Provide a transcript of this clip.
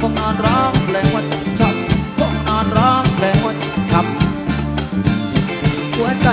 พวกนอร้องแรงวัดขับพวกนอร้องแรงวัดขับหัวใจ